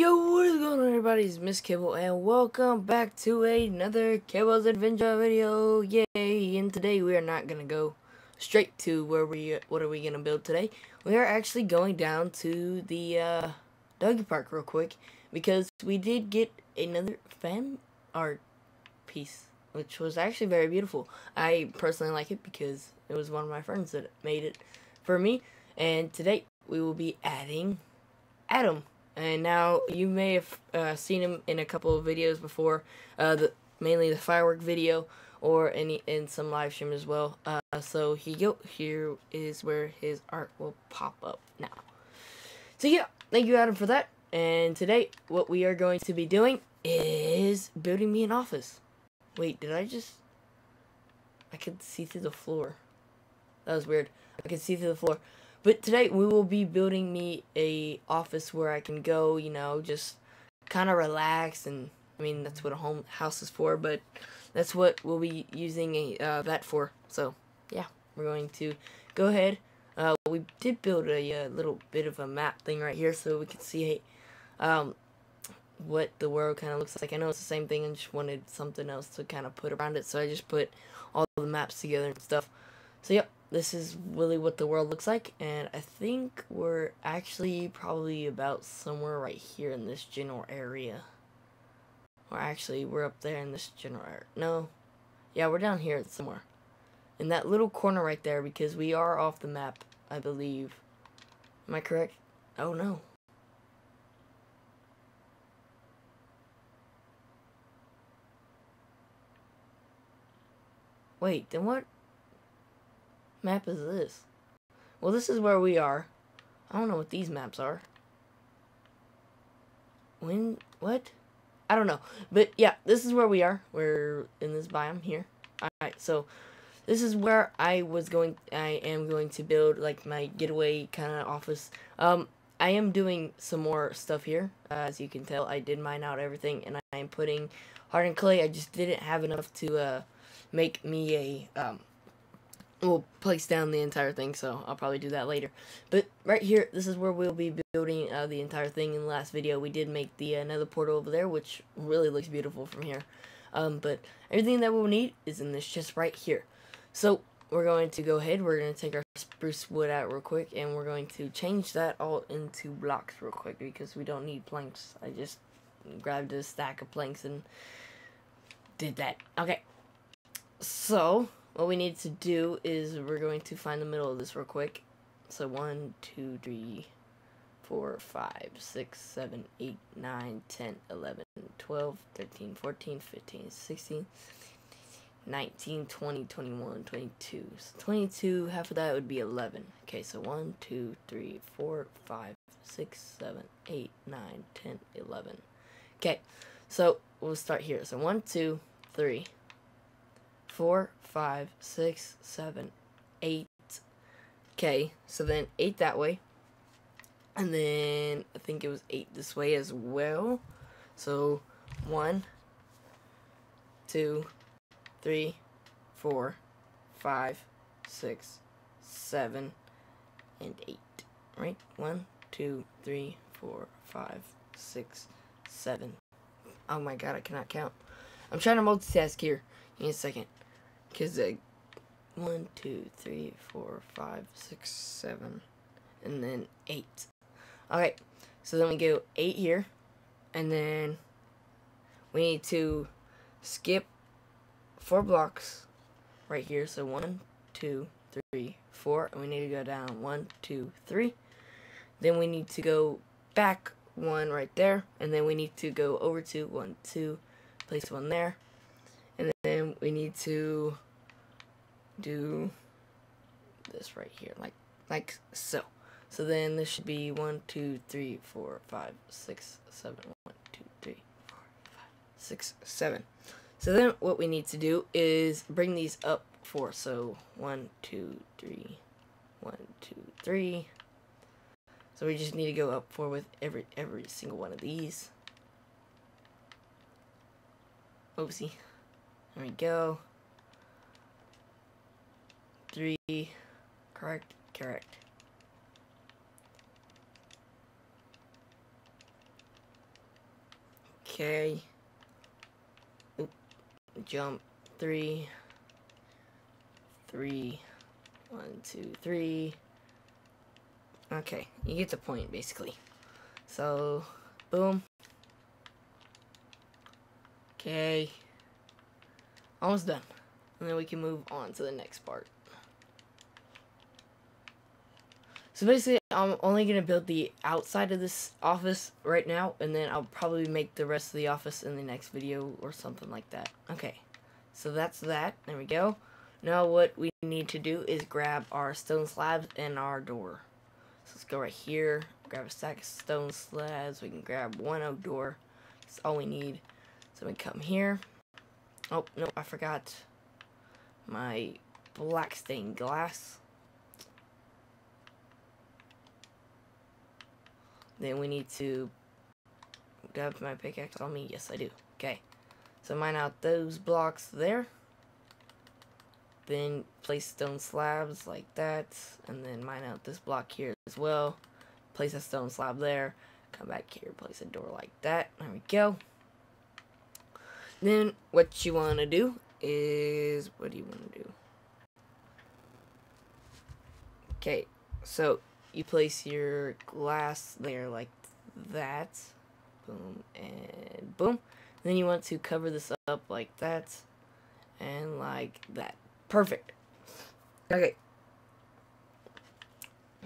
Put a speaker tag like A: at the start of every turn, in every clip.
A: Yo, what is going on everybody? It's Mr. Kibble and welcome back to another Kibble's Adventure video. Yay! And today we are not gonna go straight to where we what are we gonna build today. We are actually going down to the uh doggy park real quick because we did get another fan art piece which was actually very beautiful. I personally like it because it was one of my friends that made it for me and today we will be adding Adam and now you may have uh, seen him in a couple of videos before, uh, the, mainly the firework video or any in some live stream as well. Uh, so he go here is where his art will pop up now. So yeah, thank you Adam for that. And today, what we are going to be doing is building me an office. Wait, did I just? I could see through the floor. That was weird. I could see through the floor. But today we will be building me a office where I can go, you know, just kind of relax and I mean that's what a home house is for, but that's what we'll be using a uh, that for. So yeah, we're going to go ahead. Uh, we did build a, a, uh, little bit of a map thing right here so we can see um, what the world kind of looks like. I know it's the same thing and just wanted something else to kind of put around it, so I just put all the maps together and stuff. So yep, this is really what the world looks like and I think we're actually probably about somewhere right here in this general area. Or actually we're up there in this general area. No. Yeah we're down here somewhere. In that little corner right there because we are off the map I believe. Am I correct? Oh no. Wait then what map is this? Well, this is where we are. I don't know what these maps are. When, what? I don't know. But yeah, this is where we are. We're in this biome here. Alright, so this is where I was going, I am going to build like my getaway kind of office. Um, I am doing some more stuff here. Uh, as you can tell, I did mine out everything and I am putting hardened clay. I just didn't have enough to uh, make me a um, we'll place down the entire thing, so I'll probably do that later. But right here, this is where we'll be building uh, the entire thing. In the last video, we did make the uh, another portal over there, which really looks beautiful from here. Um, but everything that we'll need is in this chest right here. So we're going to go ahead, we're going to take our spruce wood out real quick, and we're going to change that all into blocks real quick, because we don't need planks. I just grabbed a stack of planks and did that. Okay, so what we need to do is we're going to find the middle of this real quick. So 1, 2, 3, 4, 5, 6, 7, 8, 9, 10, 11, 12, 13, 14, 15, 16, 19, 20, 21, 22. So 22, half of that would be 11. Okay, so 1, 2, 3, 4, 5, 6, 7, 8, 9, 10, 11. Okay, so we'll start here. So 1, 2, 3, 4, five, six, seven, eight. Okay, so then eight that way. And then I think it was eight this way as well. So one, two, three, four, five, six, seven, and eight. Right? One, two, three, four, five, six, seven. Oh my god, I cannot count. I'm trying to multitask here. Give me a second. Because like, one, two, three, four, five, six, seven, and then eight. Alright, so then we go eight here, and then we need to skip four blocks right here. So one, two, three, four, and we need to go down one, two, three. Then we need to go back one right there, and then we need to go over to one, two, place one there, and then we need to do this right here, like like so. So then this should be one, two, three, four, five, six, seven. One, two, three, four, five, six, seven. So then what we need to do is bring these up four. So one, two, three, one, two, three. So we just need to go up four with every every single one of these. Oopsie. There we go. Three. Correct. Correct. Okay. Oop. Jump. Three. Three. One, two, three. Okay, you get the point, basically. So, boom. Okay. Almost done. And then we can move on to the next part. So basically, I'm only going to build the outside of this office right now, and then I'll probably make the rest of the office in the next video or something like that. Okay, so that's that. There we go. Now what we need to do is grab our stone slabs and our door. So let's go right here, grab a stack of stone slabs. We can grab one oak door. That's all we need. So we come here. Oh, no, I forgot my black stained glass. Then we need to have my pickaxe on me? Yes, I do. Okay. So mine out those blocks there. Then place stone slabs like that. And then mine out this block here as well. Place a stone slab there. Come back here, place a door like that. There we go. Then what you want to do is, what do you want to do? Okay, so you place your glass there like that. Boom and boom. Then you want to cover this up like that and like that. Perfect. Okay.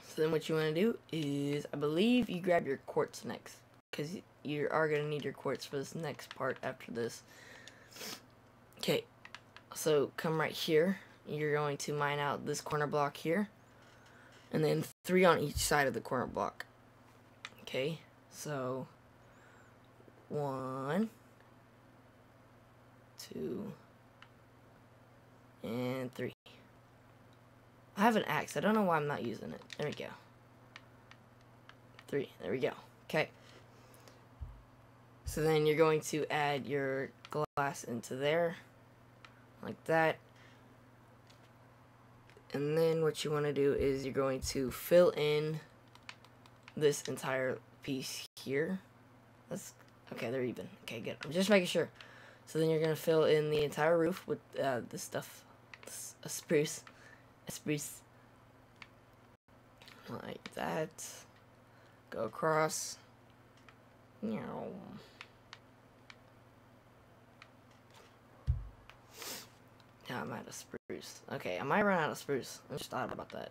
A: So then what you want to do is, I believe you grab your quartz next. Because you are going to need your quartz for this next part after this. Okay. So come right here. You're going to mine out this corner block here and then three on each side of the corner block. Okay, so one, two, and three. I have an axe. I don't know why I'm not using it. There we go. Three. There we go. Okay. So then you're going to add your glass into there. Like that. And then what you want to do is you're going to fill in this entire piece here. That's okay, they're even. Okay, good. I'm just making sure. So then you're going to fill in the entire roof with uh, this stuff. This, a spruce. A spruce. Like that. Go across. Meow. Yeah, I'm out of spruce. Okay, I might run out of spruce. I just thought about that.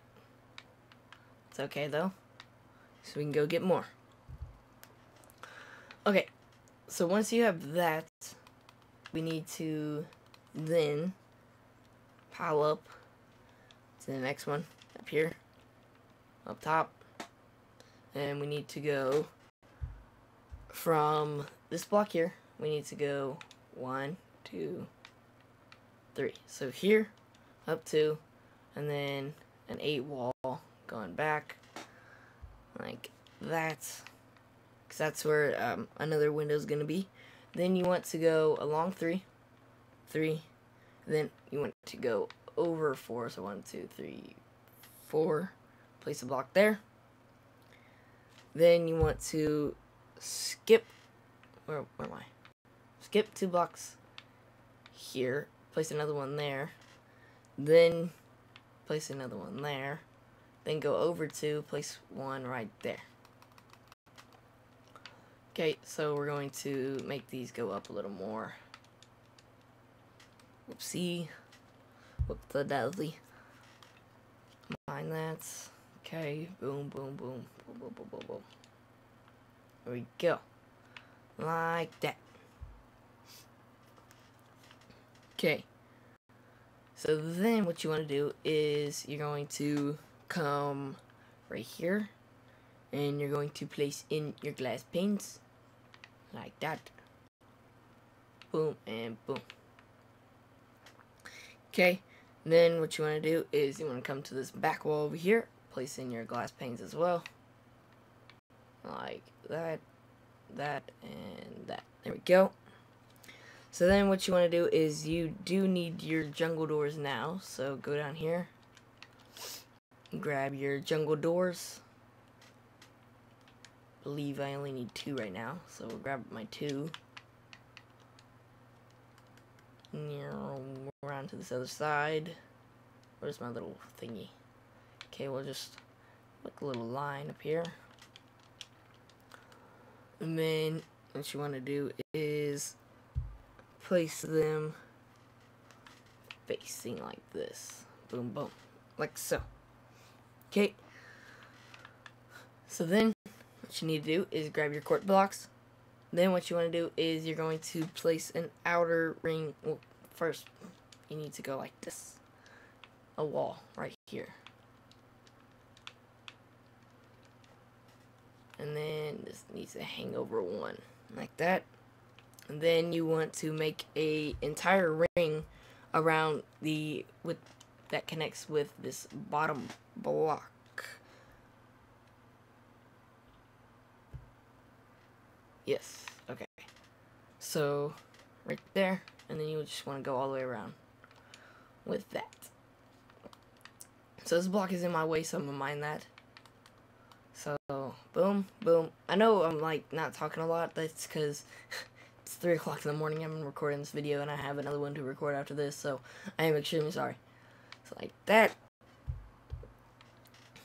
A: It's okay, though. So we can go get more. Okay, so once you have that, we need to then pile up to the next one up here, up top. And we need to go from this block here, we need to go one, two, three. So here, up two, and then an eight wall going back like that. Because that's where um, another window is going to be. Then you want to go along three, three, then you want to go over four. So one, two, three, four. Place a block there. Then you want to skip, where, where am I? Skip two blocks here place another one there, then place another one there, then go over to place one right there. Okay, so we're going to make these go up a little more. Whoopsie. Whoop the daisy. Mind that. Okay, boom, boom, boom, boom, boom, boom, boom, boom. There we go. Like that. Okay. So then what you want to do is you're going to come right here and you're going to place in your glass panes like that. Boom and boom. Okay, then what you want to do is you want to come to this back wall over here, place in your glass panes as well. Like that, that, and that. There we go. So then what you want to do is you do need your jungle doors now. So go down here. Grab your jungle doors. believe I only need two right now. So we'll grab my two. around to this other side. Where's my little thingy? Okay, we'll just make a little line up here. And then what you want to do is place them facing like this. Boom, boom. Like so. Okay. So then what you need to do is grab your quartz blocks. Then what you want to do is you're going to place an outer ring. Well, first you need to go like this. A wall right here. And then this needs to hang over one like that. Then you want to make a entire ring around the with that connects with this bottom block. Yes, okay. So, right there, and then you just want to go all the way around with that. So this block is in my way, so I'm gonna mind that. So, boom, boom. I know I'm, like, not talking a lot. That's because it's 3 o'clock in the morning. I'm recording this video, and I have another one to record after this, so I am extremely sorry. So, like that.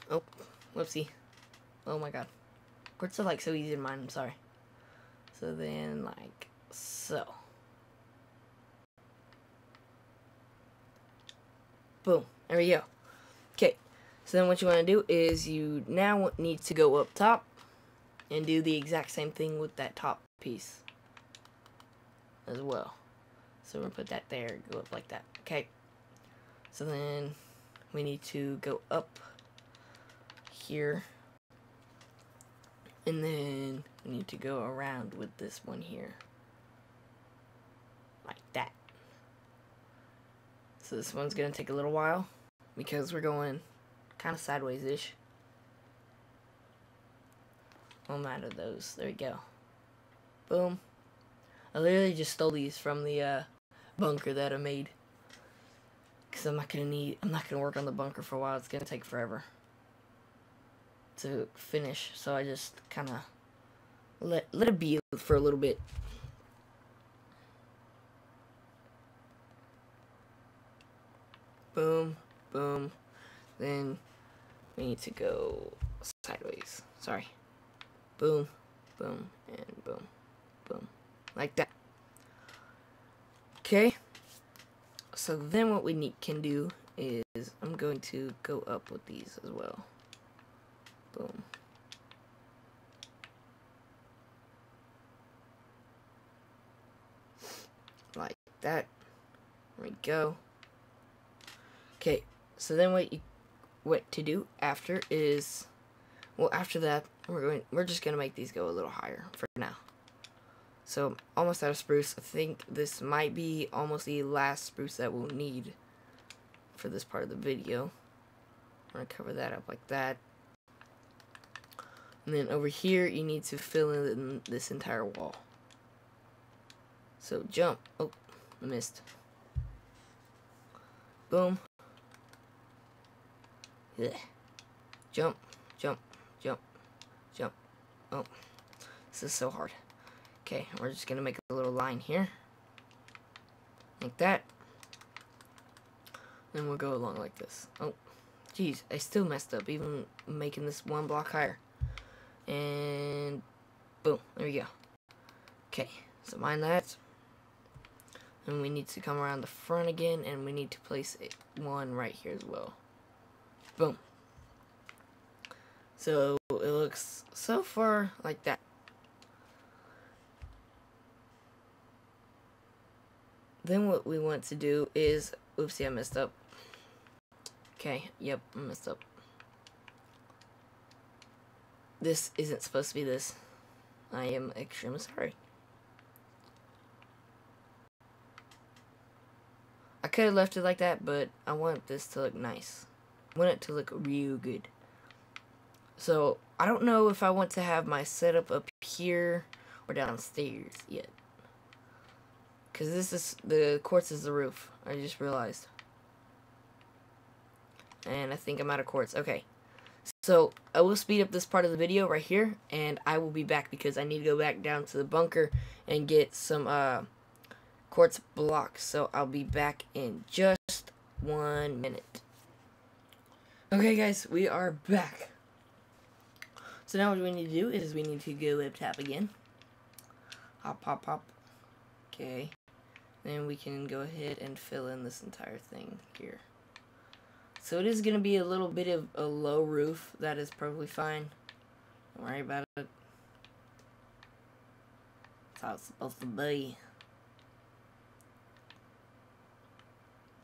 A: Oh, whoopsie. Oh, my God. Quartz are, like, so easy to mine. I'm sorry. So then, like, so. Boom. There we go. Okay. So then what you want to do is you now need to go up top and do the exact same thing with that top piece as well. So we're going to put that there, go up like that. Okay. So then we need to go up here and then we need to go around with this one here. Like that. So this one's going to take a little while because we're going kind of sideways-ish. One out of those. There we go. Boom. I literally just stole these from the uh, bunker that I made. Because I'm not going to need, I'm not going to work on the bunker for a while. It's going to take forever to finish. So I just kind of let, let it be for a little bit. Boom, boom. Then we need to go sideways. Sorry. Boom, boom, and boom, boom. Like that. Okay. So then what we need can do is I'm going to go up with these as well. Boom. Like that. There we go. Okay, so then what you what to do after is well after that we're going we're just gonna make these go a little higher for now. So almost out of spruce. I think this might be almost the last spruce that we'll need for this part of the video. I'm gonna cover that up like that. And then over here, you need to fill in this entire wall. So jump. Oh, I missed. Boom. Yeah. Jump, jump, jump, jump. Oh, this is so hard. Okay, we're just gonna make a little line here. Like that. Then we'll go along like this. Oh, geez, I still messed up, even making this one block higher. And boom, there we go. Okay, so mind that. And we need to come around the front again, and we need to place it one right here as well. Boom. So it looks so far like that. Then what we want to do is, oopsie, I messed up. Okay, yep, I messed up. This isn't supposed to be this. I am extremely sorry. I could have left it like that, but I want this to look nice. I want it to look real good. So, I don't know if I want to have my setup up here or downstairs yet. Because this is, the quartz is the roof. I just realized. And I think I'm out of quartz. Okay. So, I will speed up this part of the video right here, and I will be back because I need to go back down to the bunker and get some uh, quartz blocks. So I'll be back in just one minute. Okay, guys, we are back. So now what we need to do is we need to go up top again. Hop, hop, hop. Okay. Then we can go ahead and fill in this entire thing here. So it is going to be a little bit of a low roof. That is probably fine. Don't worry about it. That's how it's supposed to be.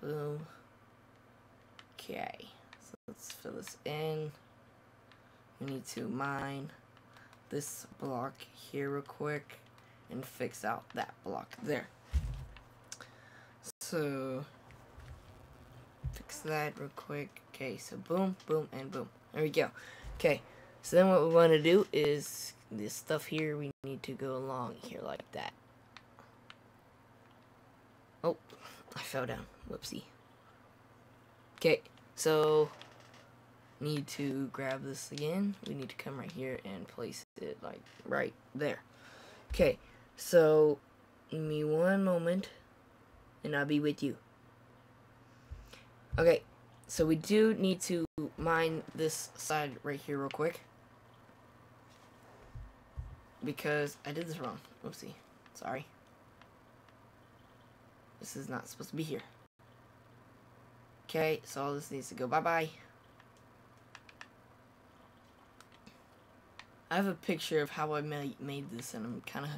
A: Boom. Okay. So let's fill this in. We need to mine this block here real quick and fix out that block there. So, fix that real quick. Okay, so boom, boom, and boom. There we go. Okay, so then what we want to do is this stuff here, we need to go along here like that. Oh, I fell down. Whoopsie. Okay, so need to grab this again. We need to come right here and place it like right there. Okay, so me one moment and I'll be with you. Okay, so we do need to mine this side right here real quick. Because I did this wrong. Oopsie. Sorry. This is not supposed to be here. Okay, so all this needs to go bye-bye. I have a picture of how I made, made this, and I'm kind of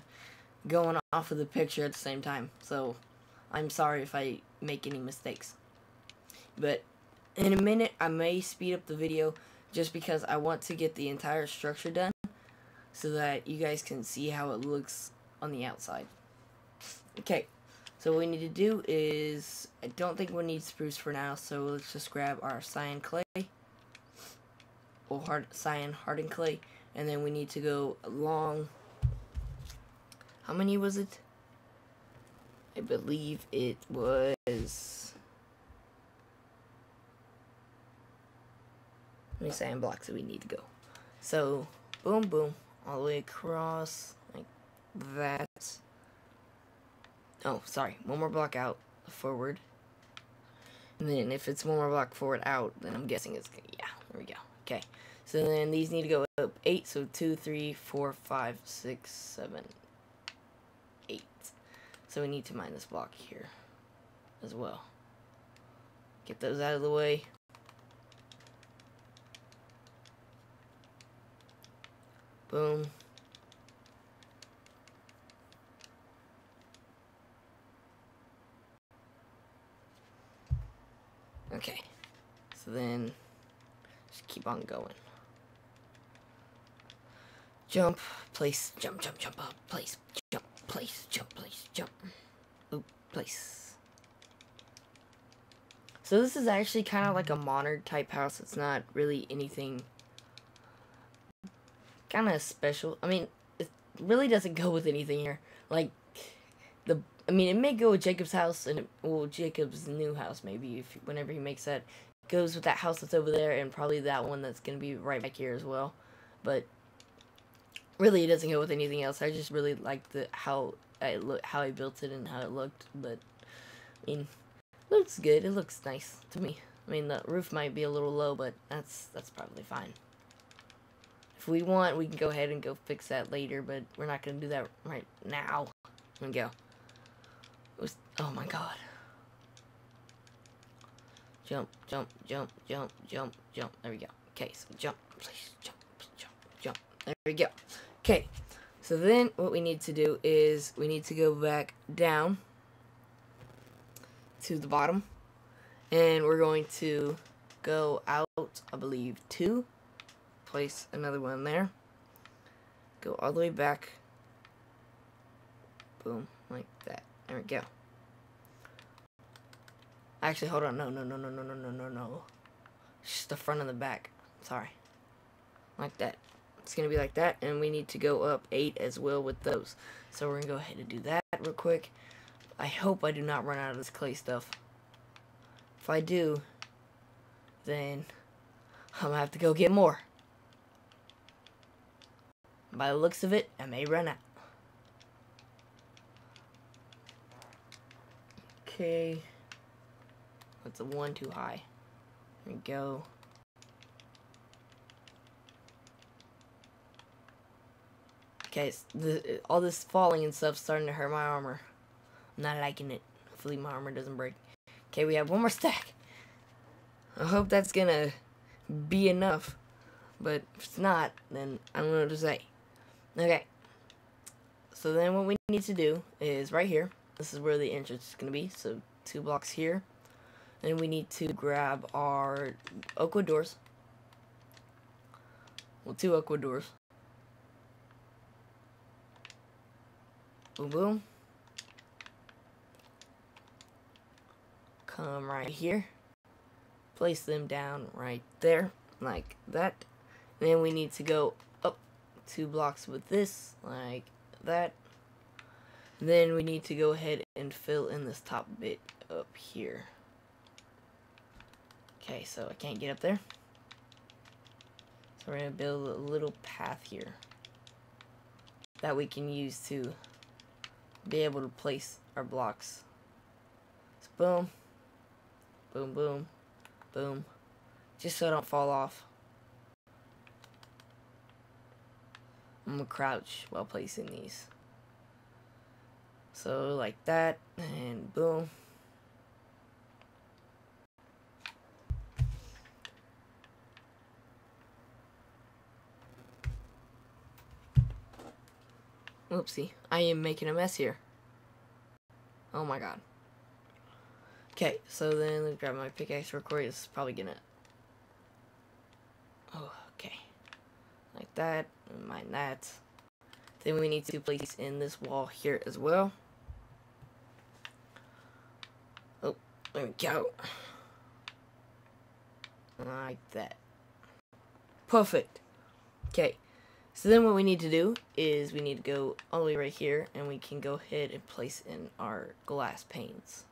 A: going off of the picture at the same time. So, I'm sorry if I make any mistakes. But, in a minute, I may speed up the video just because I want to get the entire structure done so that you guys can see how it looks on the outside. Okay, so what we need to do is, I don't think we need spruce for now, so let's just grab our cyan clay, or hard, cyan hardened clay, and then we need to go along how many was it I believe it was how many sand blocks that we need to go so boom boom all the way across like that oh sorry one more block out forward and then if it's one more block forward out then I'm guessing it's yeah there we go okay so then these need to go up 8. So two, three, four, five, six, seven. So we need to mine this block here as well. Get those out of the way. Boom. Okay. So then, just keep on going. Jump, place, jump, jump, jump up, place, jump, place, jump, place, jump. Oop, place. So this is actually kind of like a modern type house. It's not really anything kind of special. I mean, it really doesn't go with anything here. Like, the, I mean, it may go with Jacob's house and, well, Jacob's new house maybe, if whenever he makes that. Goes with that house that's over there and probably that one that's going to be right back here as well. But really it doesn't go with anything else. I just really like the how I look how I built it and how it looked, but I mean, looks good. It looks nice to me. I mean, the roof might be a little low, but that's that's probably fine. If we want, we can go ahead and go fix that later, but we're not gonna do that right now. Let me go. Was, oh my god. Jump, jump, jump, jump, jump, jump. There we go. Okay, so jump, please, jump, jump, jump. There we go. Okay, so then what we need to do is we need to go back down to the bottom. And we're going to go out, I believe, two. Place another one there. Go all the way back. Boom, like that. There we go. Actually, hold on. No, no, no, no, no, no, no, no, no. Just the front and the back. Sorry. Like that. It's going to be like that, and we need to go up 8 as well with those. So we're going to go ahead and do that real quick. I hope I do not run out of this clay stuff. If I do, then I'm going to have to go get more. By the looks of it, I may run out. Okay. That's a one too high. There we go. Okay, the, all this falling and stuff starting to hurt my armor. I'm not liking it. Hopefully my armor doesn't break. Okay, we have one more stack. I hope that's gonna be enough. But if it's not, then I don't know what to say. Okay. So then what we need to do is right here. This is where the entrance is going to be. So two blocks here. Then we need to grab our oak wood doors. Well, two oak wood doors. Boom, boom. Come right here. Place them down right there, like that. Then we need to go up two blocks with this, like that. Then we need to go ahead and fill in this top bit up here. Okay, so I can't get up there. So we're going to build a little path here that we can use to be able to place our blocks. So boom, boom, boom, boom, just so I don't fall off. I'm gonna crouch while placing these. So like that, and boom. Oopsie, I am making a mess here. Oh my god. Okay, so then let me grab my pickaxe real quick. It's probably gonna... Oh, okay. Like that, mine that. Then we need to place in this wall here as well. Oh, there we go. Like that. Perfect. Okay. So then what we need to do is we need to go all the way right here and we can go ahead and place in our glass panes.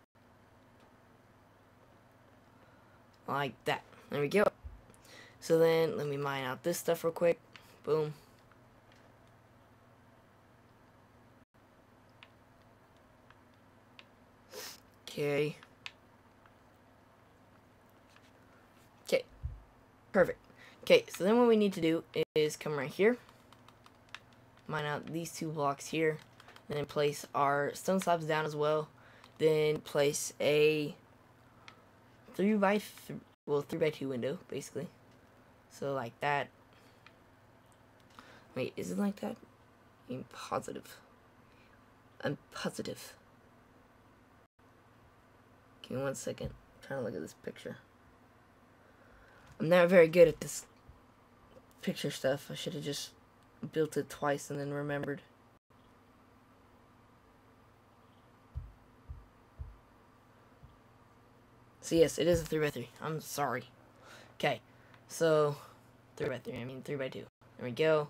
A: Like that. There we go. So then let me mine out this stuff real quick. Boom. Okay. Okay. Perfect. Okay, so then what we need to do is come right here. Mine out these two blocks here. And then place our stone slabs down as well. Then place a 3 by th well 3 by 2 window basically. So like that. Wait, is it like that? I'm positive. I'm positive. Give me one second. Trying to look at this picture. I'm not very good at this picture stuff. I should have just built it twice and then remembered. So yes, it is a 3x3. I'm sorry. Okay, so 3x3, I mean 3x2. There we go.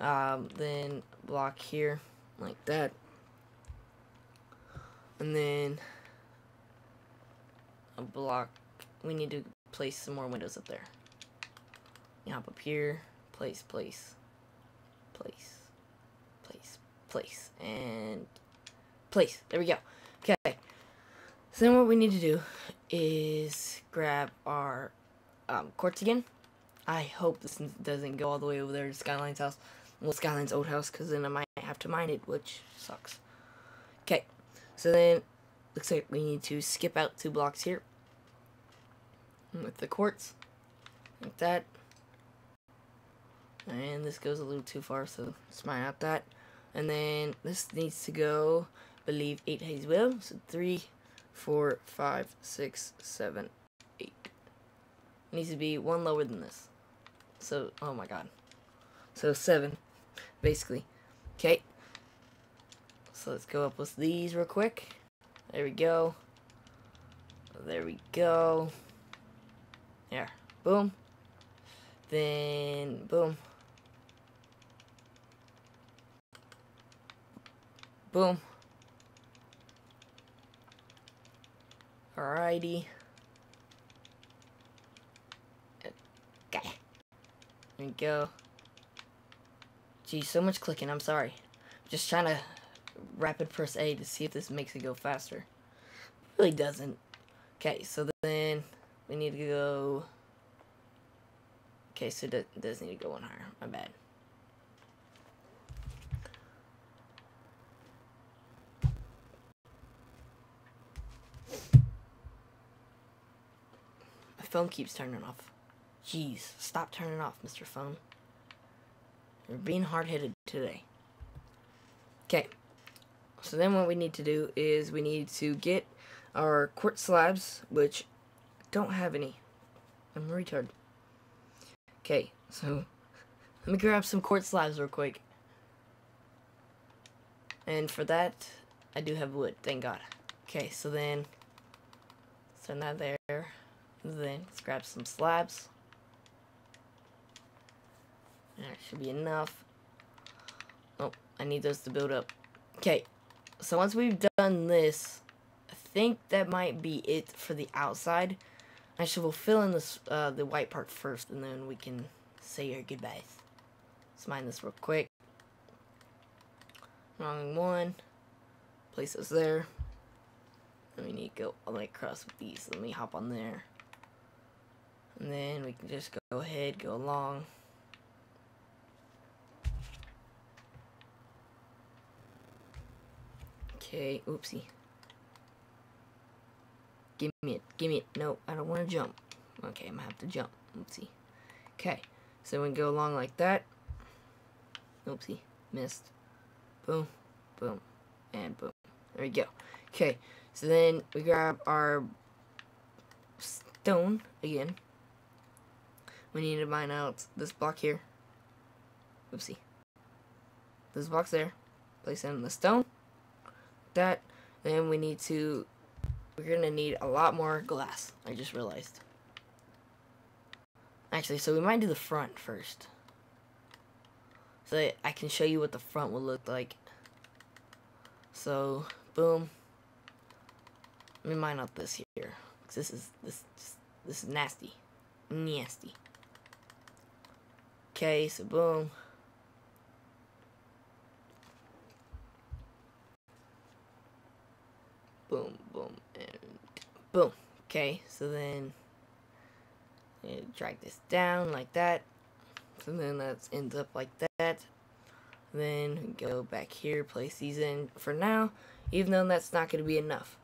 A: Um, then block here, like that. And then a block. We need to place some more windows up there. You hop up here, place, place, place, place, place, and place. There we go. Okay. So then what we need to do is grab our um, quartz again. I hope this doesn't go all the way over there to Skyline's house. Well, Skyline's old house, because then I might have to mine it, which sucks. Okay. So then, looks like we need to skip out two blocks here with the quartz like that and this goes a little too far so smile out that. And then this needs to go I believe eight as well so three four five six seven eight. It needs to be one lower than this. So oh my god. So seven basically. Okay. So let's go up with these real quick. There we go. There we go. There. Boom. Then, boom. Boom. Alrighty. Okay. There we go. Gee, so much clicking. I'm sorry. Just trying to rapid press A to see if this makes it go faster. really doesn't. Okay, so then we need to go... Okay, so it does need to go on higher. My bad. Phone keeps turning off. Jeez, stop turning off, Mr. Phone. You're being hard-headed today. Okay, so then what we need to do is we need to get our quartz slabs, which don't have any. I'm retarded. Okay, so let me grab some quartz slabs real quick. And for that, I do have wood, thank God. Okay, so then, send that there. Then, let's grab some slabs. That should be enough. Oh, I need those to build up. Okay, so once we've done this, I think that might be it for the outside. Actually, we'll fill in this, uh, the white part first, and then we can say our goodbyes. Let's mine this real quick. Wrong one. Place this there. Then we need to go all the way across with these. Let me hop on there. And then we can just go ahead, go along. Okay, oopsie. Give me it, give me it. No, I don't want to jump. Okay, I'm gonna have to jump. Oopsie. Okay, so we can go along like that. Oopsie, missed. Boom, boom, and boom. There we go. Okay, so then we grab our stone again. We need to mine out this block here. Oopsie. This box there. Place in the stone that, then we need to, we're going to need a lot more glass. I just realized. Actually, so we might do the front first. So I can show you what the front will look like. So, boom. Let me mine out this here. Cause this is, this, this is nasty. Nasty. Okay, so boom. boom, boom, and boom. Okay, so then drag this down like that. So then that ends up like that. Then go back here, place these in for now, even though that's not going to be enough.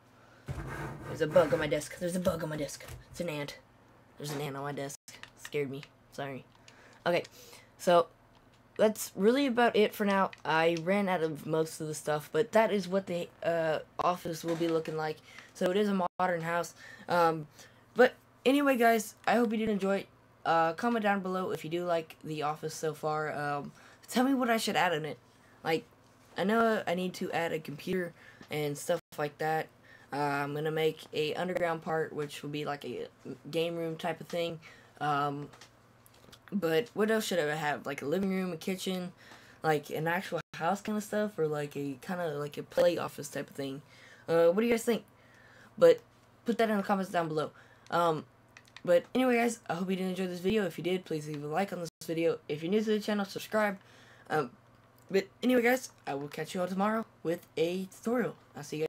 A: There's a bug on my desk. There's a bug on my desk. It's an ant. There's an ant on my desk. Scared me. Sorry. Okay, so that's really about it for now. I ran out of most of the stuff, but that is what the uh, office will be looking like. So it is a modern house. Um, but anyway, guys, I hope you did enjoy. Uh, comment down below if you do like the office so far. Um, tell me what I should add in it. Like, I know I need to add a computer and stuff like that. Uh, I'm gonna make a underground part, which will be like a game room type of thing. Um, but what else should I have? Like a living room, a kitchen, like an actual house kind of stuff, or like a kind of like a play office type of thing. Uh, what do you guys think? But put that in the comments down below. Um, but anyway, guys, I hope you did enjoy this video. If you did, please leave a like on this video. If you're new to the channel, subscribe. Um, but anyway, guys, I will catch you all tomorrow with a tutorial. I'll see you guys.